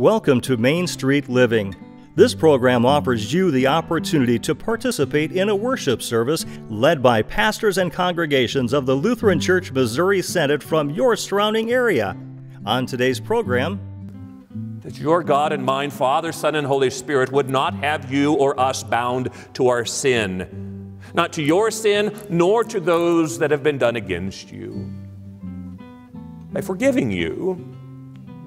Welcome to Main Street Living. This program offers you the opportunity to participate in a worship service led by pastors and congregations of the Lutheran Church Missouri Synod from your surrounding area. On today's program, that your God and mine, Father, Son, and Holy Spirit, would not have you or us bound to our sin, not to your sin, nor to those that have been done against you. By forgiving you,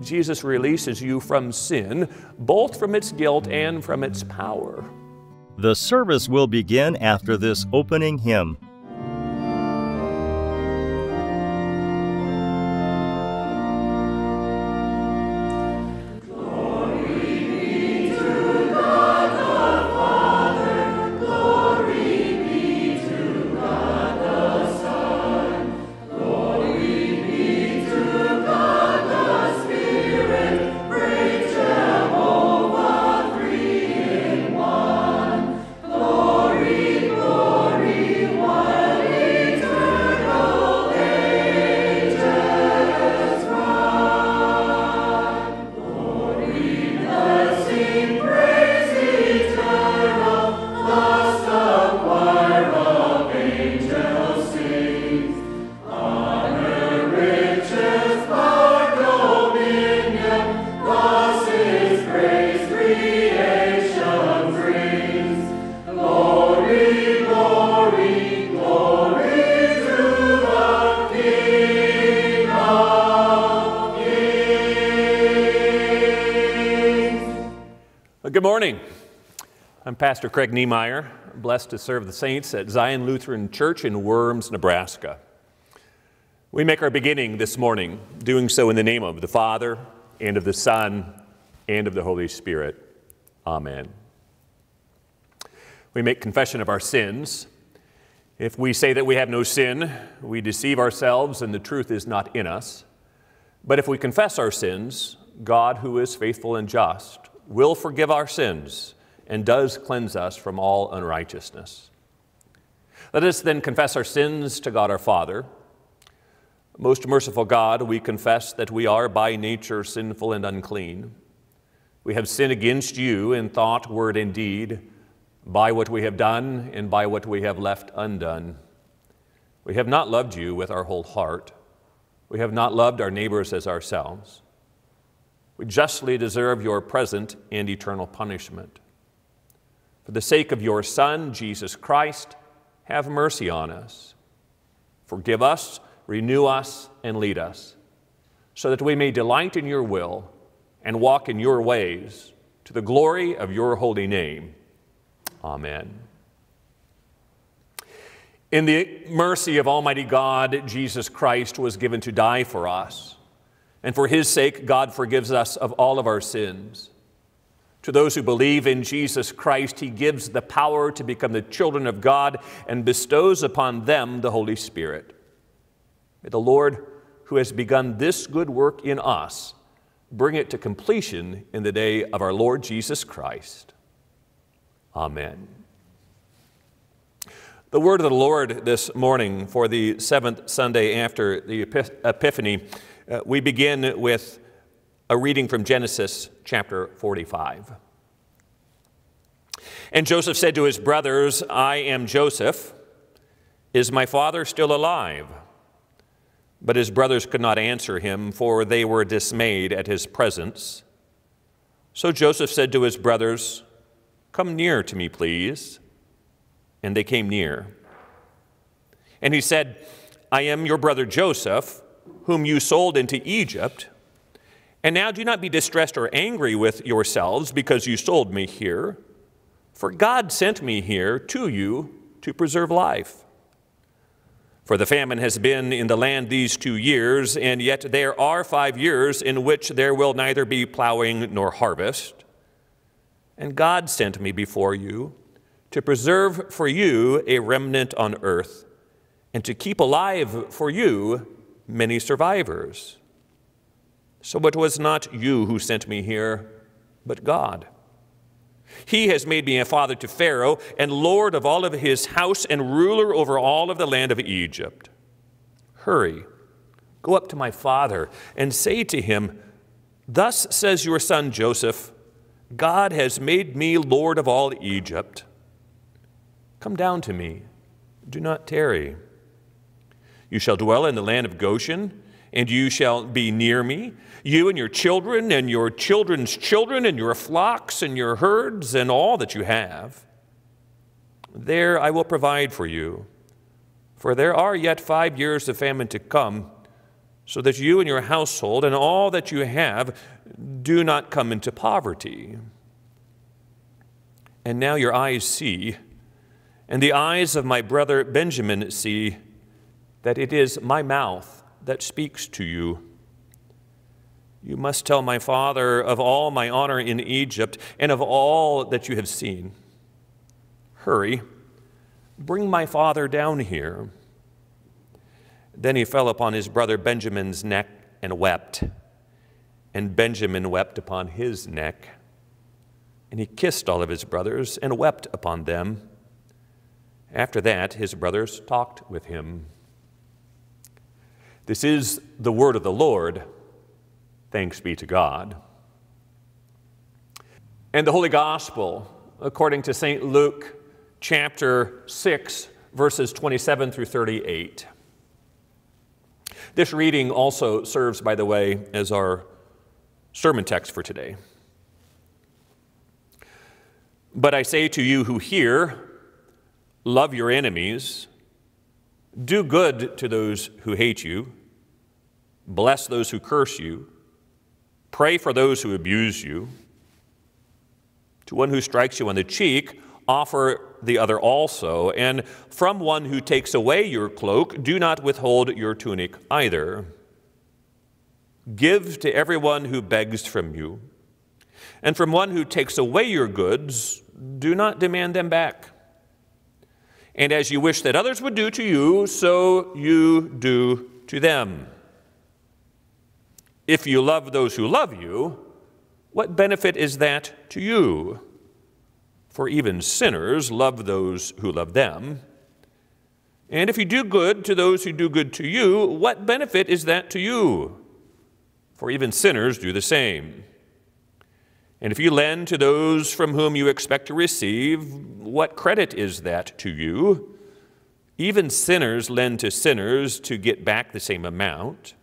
Jesus releases you from sin, both from its guilt and from its power. The service will begin after this opening hymn. Good morning. I'm Pastor Craig Niemeier, blessed to serve the saints at Zion Lutheran Church in Worms, Nebraska. We make our beginning this morning doing so in the name of the Father, and of the Son, and of the Holy Spirit. Amen. We make confession of our sins. If we say that we have no sin, we deceive ourselves and the truth is not in us. But if we confess our sins, God, who is faithful and just, will forgive our sins and does cleanse us from all unrighteousness. Let us then confess our sins to God our Father. Most merciful God, we confess that we are by nature sinful and unclean. We have sinned against you in thought, word, and deed, by what we have done and by what we have left undone. We have not loved you with our whole heart. We have not loved our neighbors as ourselves. We justly deserve your present and eternal punishment. For the sake of your Son, Jesus Christ, have mercy on us. Forgive us, renew us, and lead us, so that we may delight in your will and walk in your ways to the glory of your holy name. Amen. In the mercy of Almighty God, Jesus Christ was given to die for us and for his sake, God forgives us of all of our sins. To those who believe in Jesus Christ, he gives the power to become the children of God and bestows upon them the Holy Spirit. May the Lord, who has begun this good work in us, bring it to completion in the day of our Lord Jesus Christ. Amen. The word of the Lord this morning for the seventh Sunday after the Epiphany uh, we begin with a reading from Genesis chapter 45. And Joseph said to his brothers, I am Joseph. Is my father still alive? But his brothers could not answer him, for they were dismayed at his presence. So Joseph said to his brothers, Come near to me, please. And they came near. And he said, I am your brother Joseph whom you sold into Egypt. And now do not be distressed or angry with yourselves because you sold me here, for God sent me here to you to preserve life. For the famine has been in the land these two years, and yet there are five years in which there will neither be plowing nor harvest. And God sent me before you to preserve for you a remnant on earth, and to keep alive for you many survivors. So it was not you who sent me here, but God. He has made me a father to Pharaoh, and lord of all of his house, and ruler over all of the land of Egypt. Hurry, go up to my father, and say to him, Thus says your son Joseph God has made me Lord of all Egypt. Come down to me, do not tarry. You shall dwell in the land of Goshen, and you shall be near me, you and your children, and your children's children, and your flocks, and your herds, and all that you have. There I will provide for you, for there are yet five years of famine to come so that you and your household and all that you have do not come into poverty. And now your eyes see, and the eyes of my brother Benjamin see, that it is my mouth that speaks to you. You must tell my father of all my honor in Egypt and of all that you have seen. Hurry, bring my father down here. Then he fell upon his brother Benjamin's neck and wept. And Benjamin wept upon his neck. And he kissed all of his brothers and wept upon them. After that, his brothers talked with him. This is the word of the Lord. Thanks be to God. And the Holy Gospel, according to St. Luke chapter 6, verses 27 through 38. This reading also serves, by the way, as our sermon text for today. But I say to you who hear, love your enemies, do good to those who hate you, bless those who curse you, pray for those who abuse you. To one who strikes you on the cheek, offer the other also. And from one who takes away your cloak, do not withhold your tunic either. Give to everyone who begs from you. And from one who takes away your goods, do not demand them back. And as you wish that others would do to you, so you do to them. If you love those who love you, what benefit is that to you? For even sinners love those who love them. And if you do good to those who do good to you, what benefit is that to you? For even sinners do the same. And if you lend to those from whom you expect to receive, what credit is that to you? Even sinners lend to sinners to get back the same amount.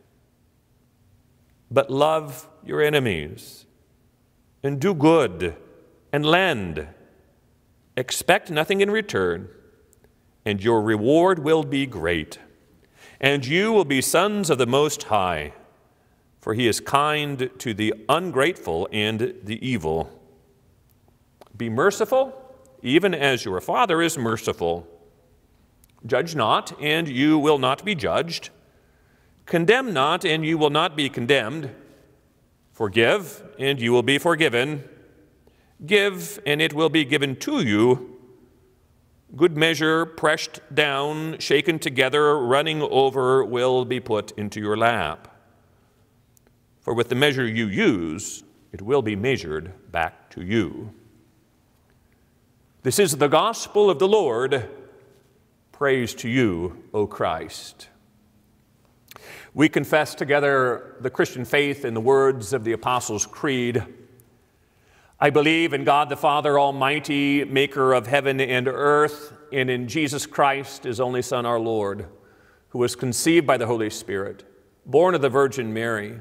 But love your enemies, and do good, and lend Expect nothing in return, and your reward will be great. And you will be sons of the Most High, for he is kind to the ungrateful and the evil. Be merciful, even as your Father is merciful. Judge not, and you will not be judged. Condemn not, and you will not be condemned. Forgive, and you will be forgiven. Give, and it will be given to you. Good measure, pressed down, shaken together, running over, will be put into your lap. For with the measure you use, it will be measured back to you. This is the gospel of the Lord. Praise to you, O Christ. We confess together the Christian faith in the words of the Apostles' Creed. I believe in God the Father Almighty, maker of heaven and earth, and in Jesus Christ, his only Son, our Lord, who was conceived by the Holy Spirit, born of the Virgin Mary,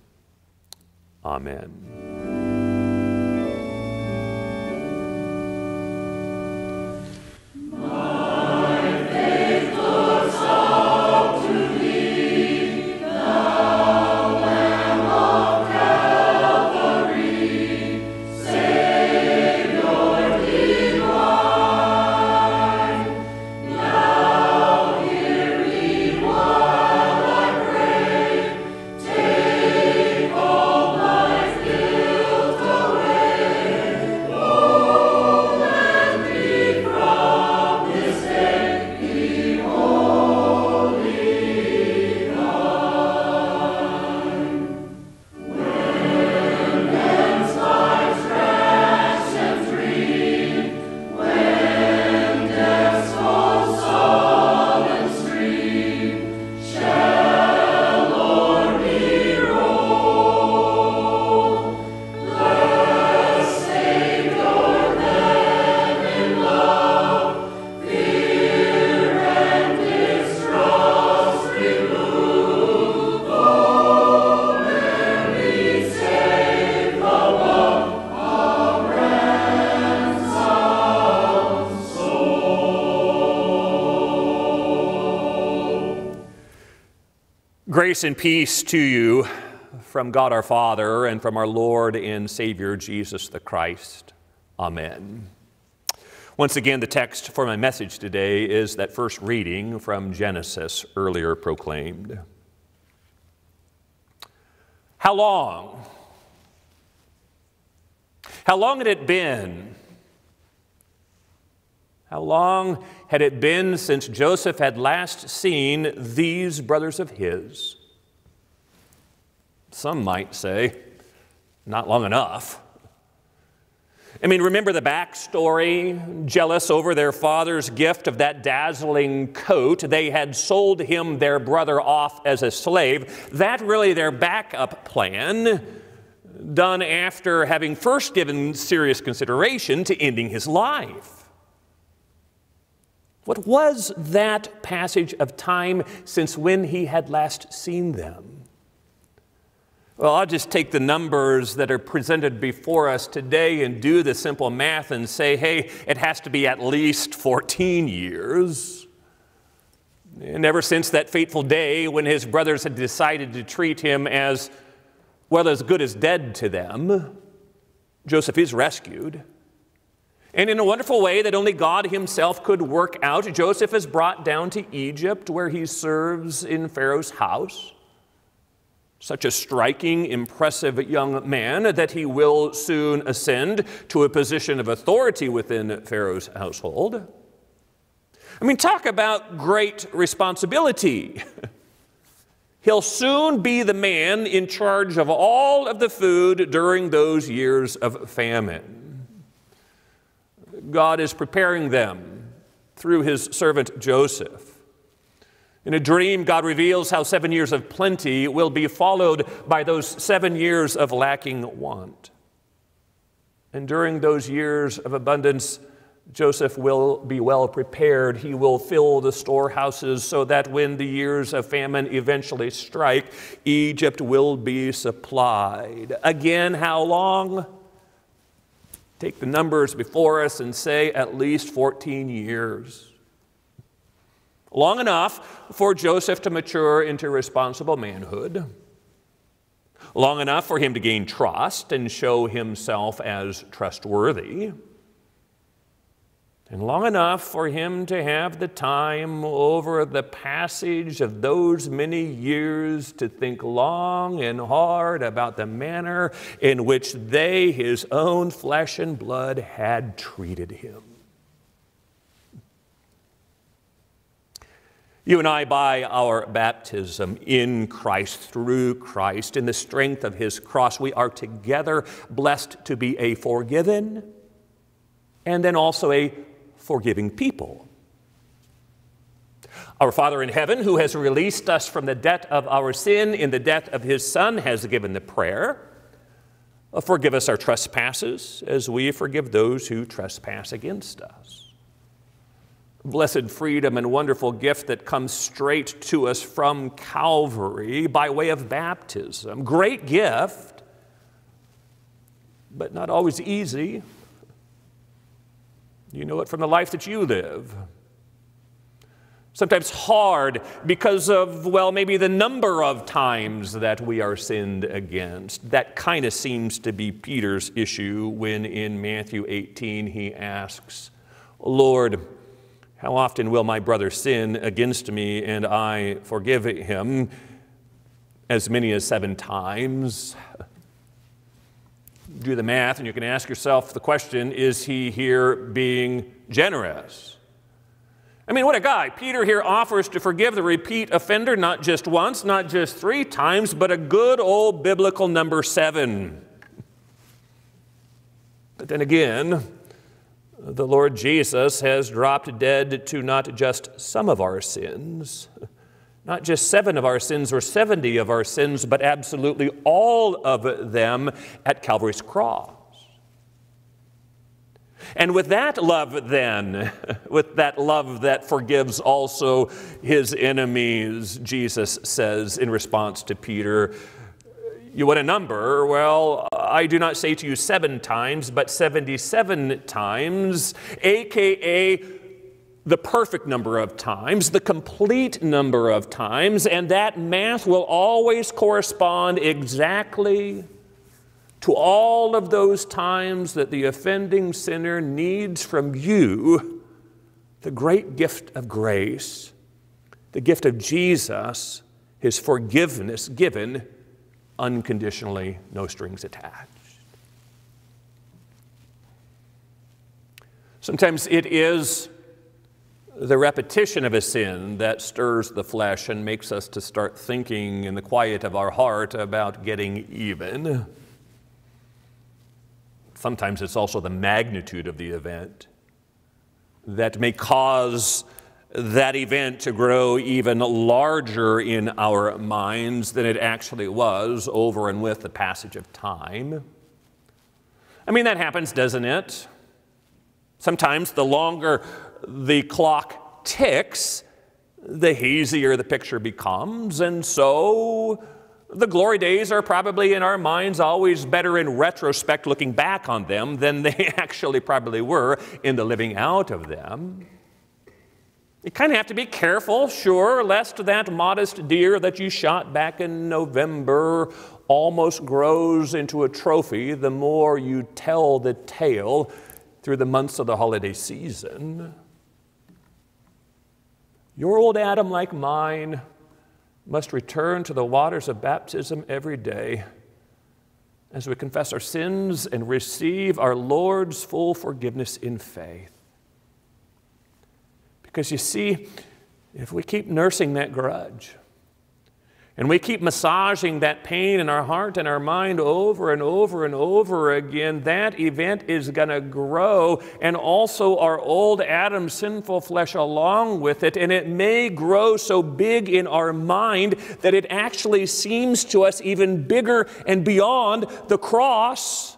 Amen. Grace and peace to you from God our Father and from our Lord and Savior Jesus the Christ. Amen. Once again, the text for my message today is that first reading from Genesis earlier proclaimed. How long? How long had it been? How long had it been since Joseph had last seen these brothers of his? Some might say, not long enough. I mean, remember the backstory? Jealous over their father's gift of that dazzling coat, they had sold him their brother off as a slave. That really their backup plan, done after having first given serious consideration to ending his life. What was that passage of time since when he had last seen them? Well, I'll just take the numbers that are presented before us today and do the simple math and say, hey, it has to be at least 14 years. And ever since that fateful day when his brothers had decided to treat him as, well, as good as dead to them, Joseph is rescued. And in a wonderful way that only God Himself could work out, Joseph is brought down to Egypt where he serves in Pharaoh's house. Such a striking, impressive young man that he will soon ascend to a position of authority within Pharaoh's household. I mean, talk about great responsibility. He'll soon be the man in charge of all of the food during those years of famine. God is preparing them through his servant Joseph. In a dream, God reveals how seven years of plenty will be followed by those seven years of lacking want. And during those years of abundance, Joseph will be well prepared. He will fill the storehouses so that when the years of famine eventually strike, Egypt will be supplied. Again, how long? take the numbers before us and say at least 14 years. Long enough for Joseph to mature into responsible manhood. Long enough for him to gain trust and show himself as trustworthy and long enough for him to have the time over the passage of those many years to think long and hard about the manner in which they, his own flesh and blood, had treated him. You and I, by our baptism in Christ, through Christ, in the strength of his cross, we are together blessed to be a forgiven and then also a forgiving people. Our Father in heaven, who has released us from the debt of our sin in the death of his Son, has given the prayer Forgive us our trespasses as we forgive those who trespass against us. Blessed freedom and wonderful gift that comes straight to us from Calvary by way of baptism. Great gift, but not always easy. You know it from the life that you live. Sometimes hard because of, well, maybe the number of times that we are sinned against. That kind of seems to be Peter's issue when in Matthew 18 he asks, Lord, how often will my brother sin against me and I forgive him? As many as seven times do the math and you can ask yourself the question is he here being generous? I mean, what a guy. Peter here offers to forgive the repeat offender not just once, not just three times, but a good old biblical number seven. But then again, the Lord Jesus has dropped dead to not just some of our sins not just seven of our sins or 70 of our sins, but absolutely all of them at Calvary's cross. And with that love, then, with that love that forgives also his enemies, Jesus says in response to Peter, You want a number? Well, I do not say to you seven times, but 77 times, aka the perfect number of times, the complete number of times, and that math will always correspond exactly to all of those times that the offending sinner needs from you the great gift of grace, the gift of Jesus, his forgiveness given unconditionally, no strings attached. Sometimes it is the repetition of a sin that stirs the flesh and makes us to start thinking in the quiet of our heart about getting even. Sometimes it's also the magnitude of the event that may cause that event to grow even larger in our minds than it actually was over and with the passage of time. I mean, that happens, doesn't it? Sometimes the longer the clock ticks, the hazier the picture becomes, and so the glory days are probably in our minds always better in retrospect looking back on them than they actually probably were in the living out of them. You kind of have to be careful, sure, lest that modest deer that you shot back in November almost grows into a trophy the more you tell the tale through the months of the holiday season. Your old Adam, like mine, must return to the waters of baptism every day as we confess our sins and receive our Lord's full forgiveness in faith. Because you see, if we keep nursing that grudge, and we keep massaging that pain in our heart and our mind over and over and over again. That event is going to grow, and also our old Adam sinful flesh along with it. And it may grow so big in our mind that it actually seems to us even bigger and beyond the cross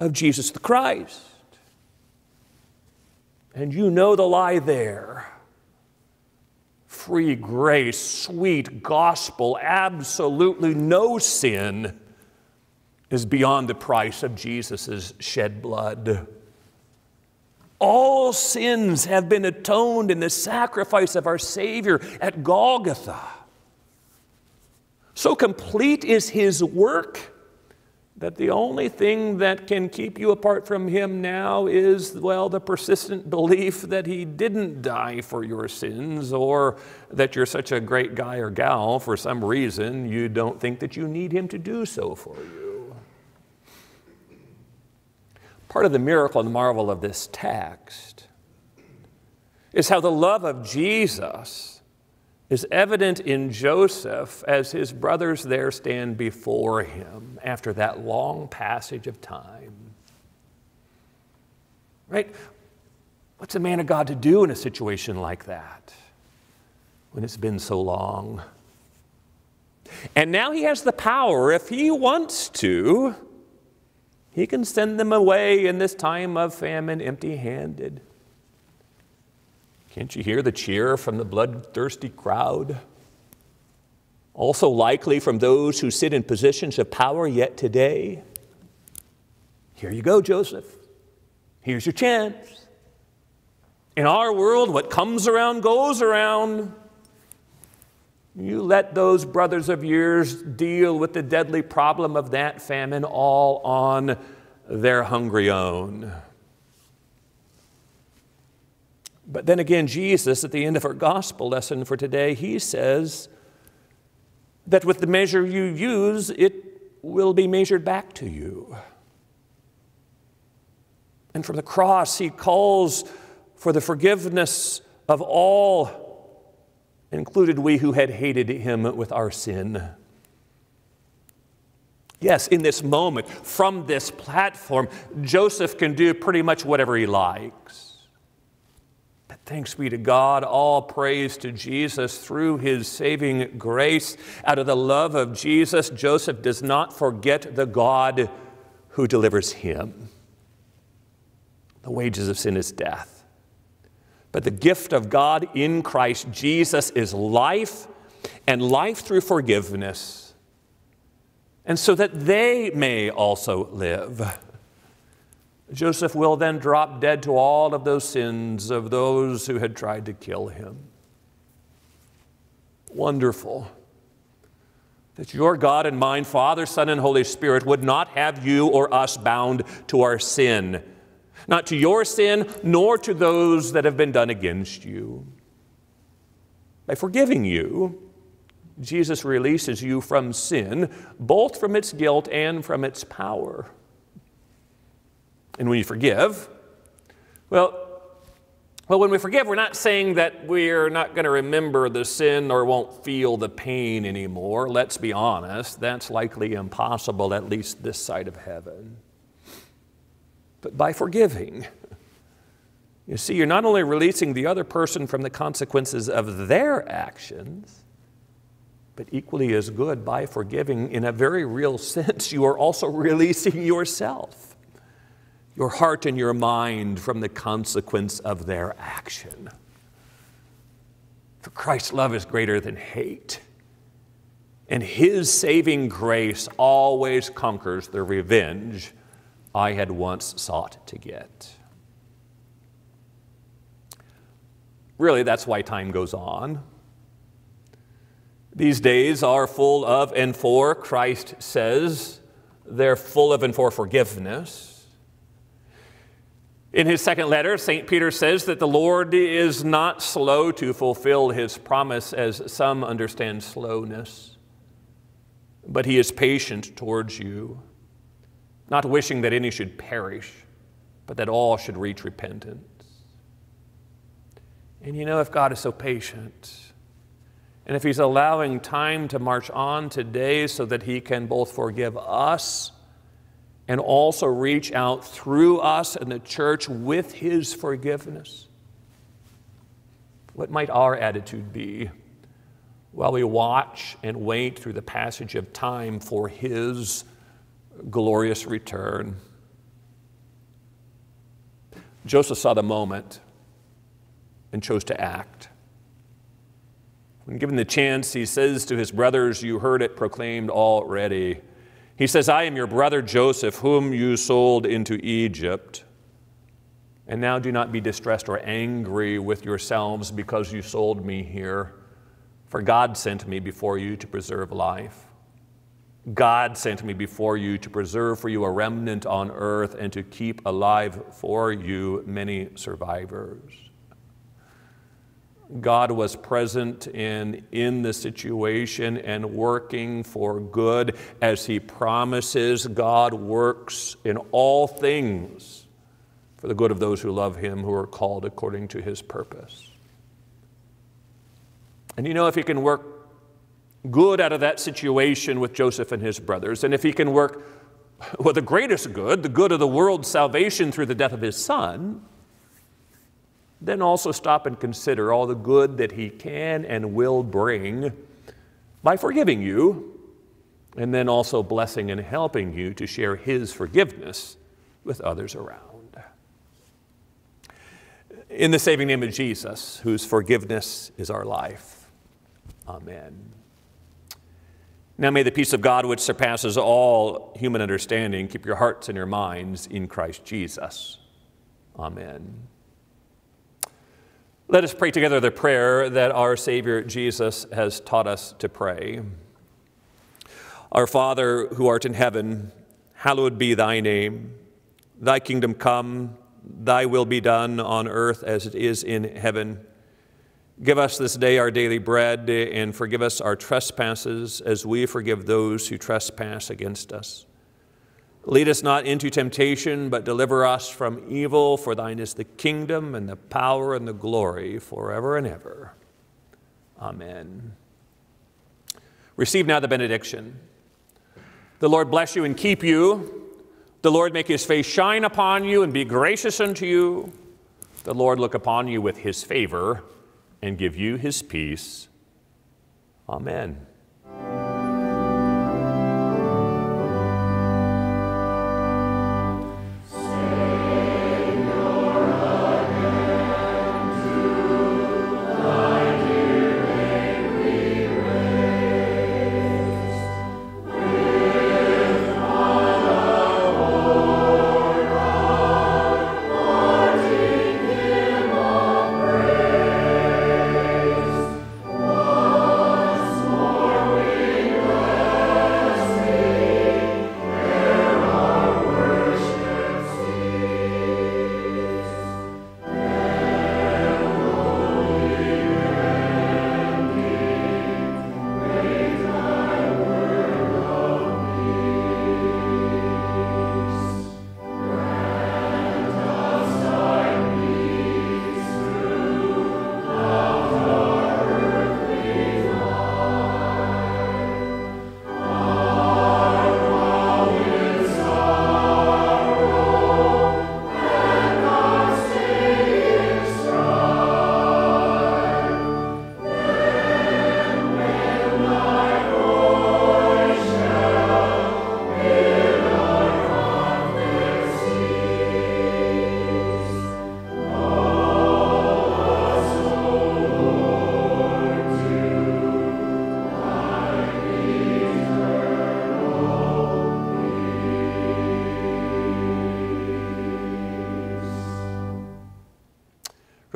of Jesus the Christ. And you know the lie there free grace, sweet gospel, absolutely no sin is beyond the price of Jesus' shed blood. All sins have been atoned in the sacrifice of our Savior at Golgotha. So complete is His work that the only thing that can keep you apart from Him now is, well, the persistent belief that He didn't die for your sins or that you're such a great guy or gal for some reason you don't think that you need Him to do so for you. Part of the miracle and marvel of this text is how the love of Jesus is evident in Joseph as his brothers there stand before him after that long passage of time. Right? What's a man of God to do in a situation like that when it's been so long? And now he has the power, if he wants to, he can send them away in this time of famine empty handed. Can't you hear the cheer from the bloodthirsty crowd? Also, likely from those who sit in positions of power yet today. Here you go, Joseph. Here's your chance. In our world, what comes around goes around. You let those brothers of yours deal with the deadly problem of that famine all on their hungry own. But then again, Jesus, at the end of our gospel lesson for today, he says that with the measure you use, it will be measured back to you. And from the cross, he calls for the forgiveness of all, included we who had hated him with our sin. Yes, in this moment, from this platform, Joseph can do pretty much whatever he likes. Thanks be to God, all praise to Jesus through his saving grace. Out of the love of Jesus, Joseph does not forget the God who delivers him. The wages of sin is death. But the gift of God in Christ Jesus is life, and life through forgiveness, and so that they may also live. Joseph will then drop dead to all of those sins of those who had tried to kill him. Wonderful that your God and mine, Father, Son, and Holy Spirit, would not have you or us bound to our sin, not to your sin, nor to those that have been done against you. By forgiving you, Jesus releases you from sin, both from its guilt and from its power. And when you forgive, well, well, when we forgive, we're not saying that we're not going to remember the sin or won't feel the pain anymore. Let's be honest, that's likely impossible, at least this side of heaven. But by forgiving, you see, you're not only releasing the other person from the consequences of their actions, but equally as good, by forgiving, in a very real sense, you are also releasing yourself, your heart and your mind from the consequence of their action. For Christ's love is greater than hate, and His saving grace always conquers the revenge I had once sought to get. Really, that's why time goes on. These days are full of and for, Christ says, they're full of and for forgiveness. In his second letter, St. Peter says that the Lord is not slow to fulfill his promise, as some understand slowness, but he is patient towards you, not wishing that any should perish, but that all should reach repentance. And you know, if God is so patient, and if He's allowing time to march on today so that He can both forgive us and also reach out through us and the church with His forgiveness, what might our attitude be while we watch and wait through the passage of time for His glorious return? Joseph saw the moment and chose to act. When given the chance, he says to his brothers, You heard it proclaimed already. He says, I am your brother Joseph, whom you sold into Egypt. And now do not be distressed or angry with yourselves because you sold me here. For God sent me before you to preserve life. God sent me before you to preserve for you a remnant on earth and to keep alive for you many survivors. God was present in, in the situation and working for good as He promises. God works in all things for the good of those who love Him, who are called according to His purpose. And you know, if He can work good out of that situation with Joseph and his brothers, and if He can work well, the greatest good, the good of the world's salvation through the death of His Son, then also stop and consider all the good that He can and will bring by forgiving you, and then also blessing and helping you to share His forgiveness with others around. In the saving name of Jesus, whose forgiveness is our life. Amen. Now may the peace of God, which surpasses all human understanding, keep your hearts and your minds in Christ Jesus. Amen. Let us pray together the prayer that our Savior Jesus has taught us to pray. Our Father, who art in heaven, hallowed be thy name. Thy kingdom come, thy will be done on earth as it is in heaven. Give us this day our daily bread, and forgive us our trespasses as we forgive those who trespass against us Lead us not into temptation, but deliver us from evil. For thine is the kingdom and the power and the glory forever and ever. Amen. Receive now the benediction. The Lord bless you and keep you. The Lord make his face shine upon you and be gracious unto you. The Lord look upon you with his favor and give you his peace. Amen.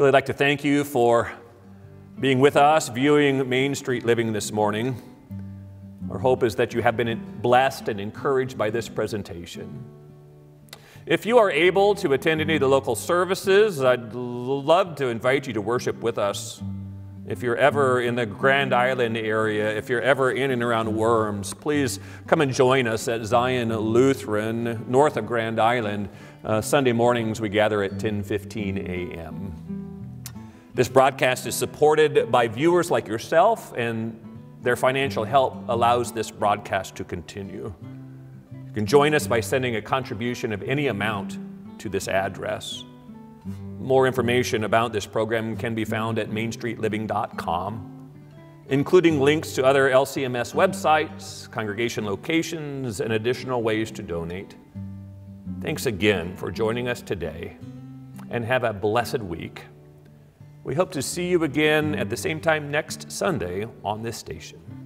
Really like to thank you for being with us, viewing Main Street Living this morning. Our hope is that you have been blessed and encouraged by this presentation. If you are able to attend any of the local services, I'd love to invite you to worship with us. If you're ever in the Grand Island area, if you're ever in and around Worms, please come and join us at Zion Lutheran, north of Grand Island. Uh, Sunday mornings we gather at 10:15 a.m. This broadcast is supported by viewers like yourself, and their financial help allows this broadcast to continue. You can join us by sending a contribution of any amount to this address. More information about this program can be found at mainstreetliving.com, including links to other LCMS websites, congregation locations, and additional ways to donate. Thanks again for joining us today, and have a blessed week. We hope to see you again at the same time next Sunday on this station.